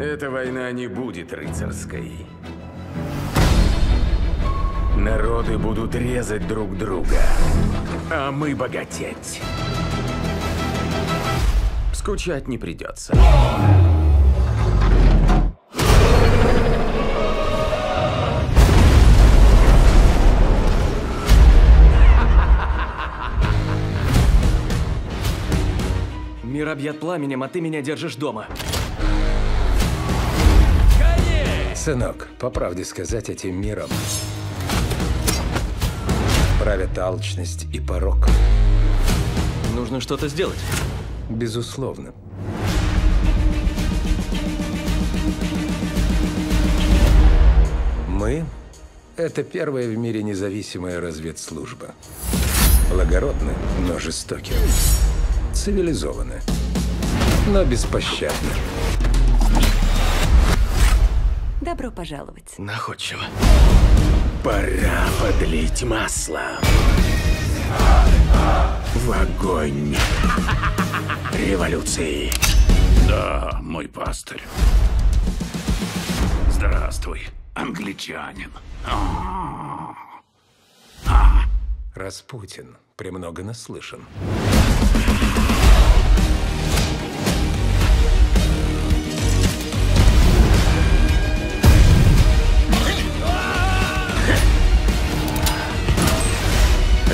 Эта война не будет рыцарской. Народы будут резать друг друга, а мы богатеть. Скучать не придется. Мир объят пламенем, а ты меня держишь дома. Сынок, по правде сказать, этим миром правят алчность и порок. Нужно что-то сделать. Безусловно. Мы — это первая в мире независимая разведслужба. Благородны, но жестоки. Цивилизованы, но беспощадны. Добро пожаловать. Находчиво. Пора подлить масло в огонь революции. Да, мой пастырь. Здравствуй, англичанин. Распутин премного наслышан.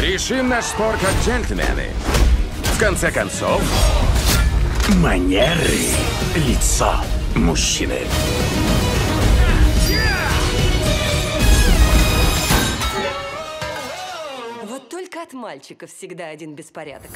Решим наш спор как джентльмены. В конце концов, манеры – лицо мужчины. Вот только от мальчиков всегда один беспорядок.